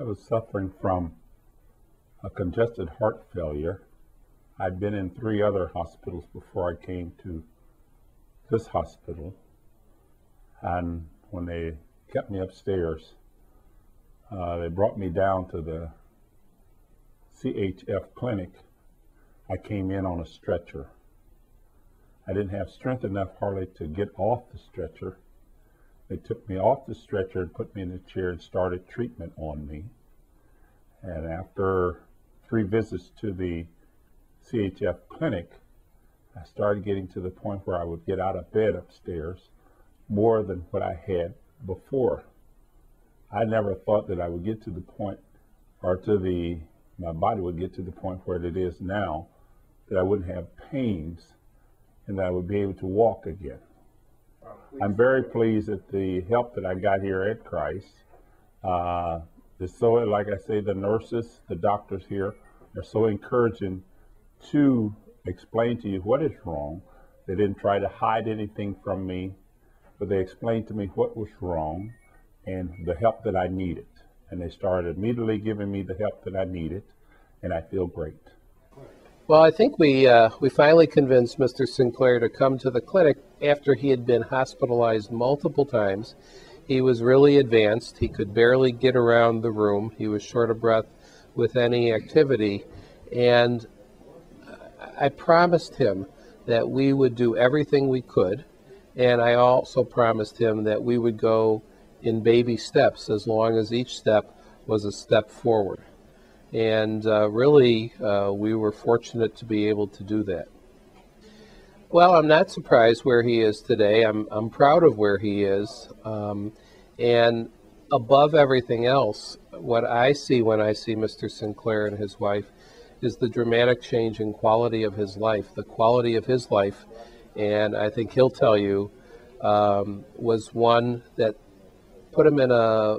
I was suffering from a congested heart failure. I'd been in three other hospitals before I came to this hospital. And when they kept me upstairs, uh, they brought me down to the CHF clinic. I came in on a stretcher. I didn't have strength enough hardly to get off the stretcher. They took me off the stretcher and put me in a chair and started treatment on me. And after three visits to the CHF clinic, I started getting to the point where I would get out of bed upstairs more than what I had before. I never thought that I would get to the point or to the my body would get to the point where it is now that I wouldn't have pains and that I would be able to walk again. I'm very pleased at the help that I got here at Christ. Uh, it's so, like I say, the nurses, the doctors here are so encouraging to explain to you what is wrong. They didn't try to hide anything from me, but they explained to me what was wrong and the help that I needed. And they started immediately giving me the help that I needed, and I feel great. Well, I think we uh, we finally convinced Mr. Sinclair to come to the clinic after he had been hospitalized multiple times. He was really advanced. He could barely get around the room. He was short of breath with any activity, and I promised him that we would do everything we could, and I also promised him that we would go in baby steps as long as each step was a step forward. And uh, really, uh, we were fortunate to be able to do that. Well, I'm not surprised where he is today. I'm, I'm proud of where he is. Um, and above everything else, what I see when I see Mr. Sinclair and his wife is the dramatic change in quality of his life, the quality of his life. And I think he'll tell you um, was one that put him in a,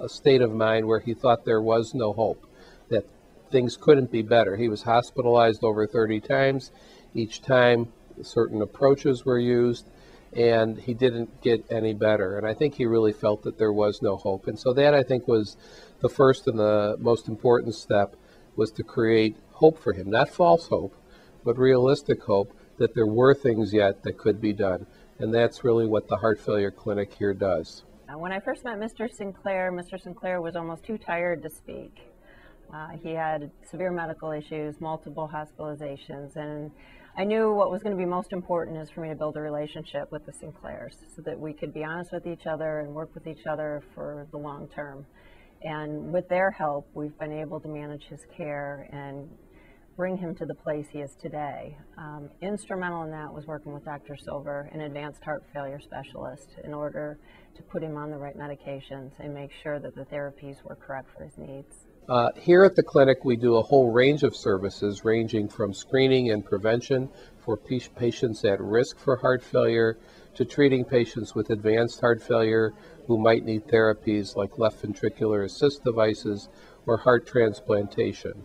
a state of mind where he thought there was no hope, that things couldn't be better. He was hospitalized over 30 times. Each time, certain approaches were used, and he didn't get any better. And I think he really felt that there was no hope. And so that, I think, was the first and the most important step was to create hope for him. Not false hope, but realistic hope that there were things yet that could be done. And that's really what the Heart Failure Clinic here does. When I first met Mr. Sinclair, Mr. Sinclair was almost too tired to speak. Uh, he had severe medical issues, multiple hospitalizations, and I knew what was going to be most important is for me to build a relationship with the Sinclairs so that we could be honest with each other and work with each other for the long term. And with their help, we've been able to manage his care and bring him to the place he is today. Um, instrumental in that was working with Dr. Silver, an advanced heart failure specialist, in order to put him on the right medications and make sure that the therapies were correct for his needs. Uh, here at the clinic, we do a whole range of services ranging from screening and prevention for patients at risk for heart failure to treating patients with advanced heart failure who might need therapies like left ventricular assist devices or heart transplantation.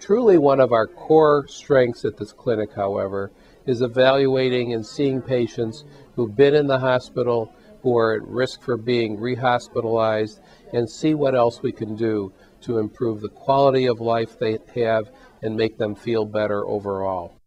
Truly, one of our core strengths at this clinic, however, is evaluating and seeing patients who've been in the hospital, who are at risk for being rehospitalized, and see what else we can do to improve the quality of life they have and make them feel better overall.